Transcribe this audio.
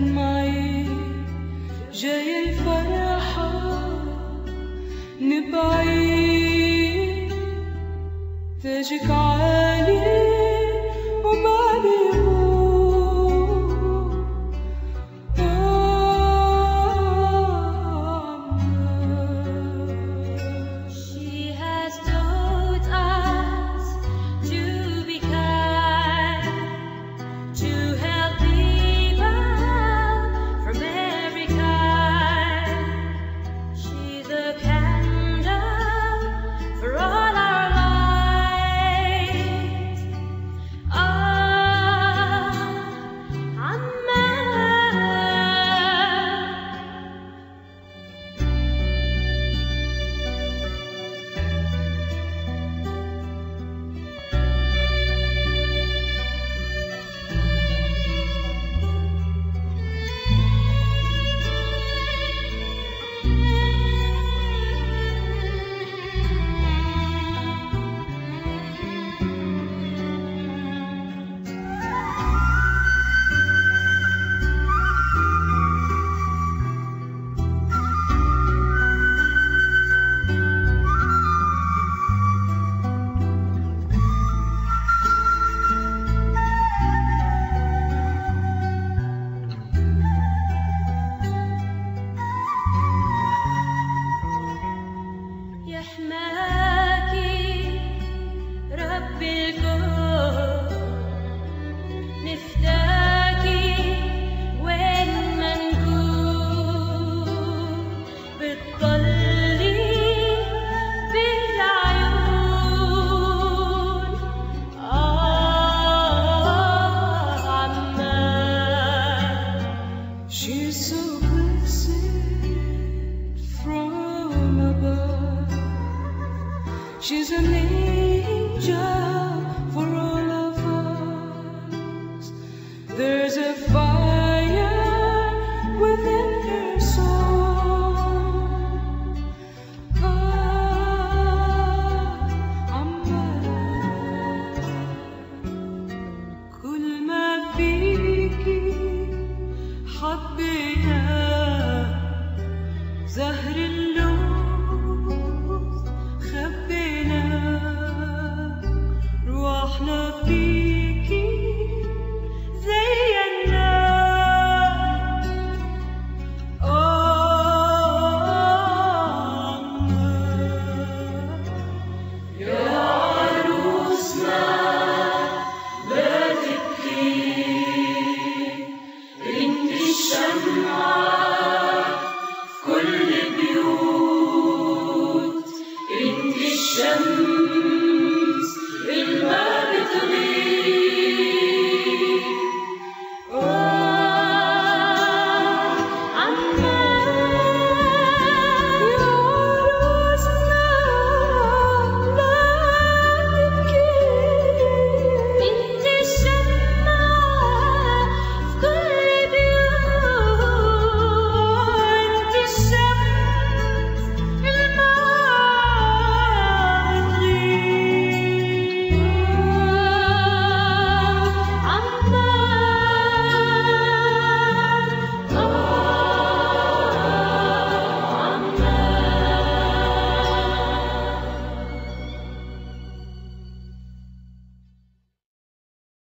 معي جاي الفرحة نبعي تاجك عالي وبعيد an angel.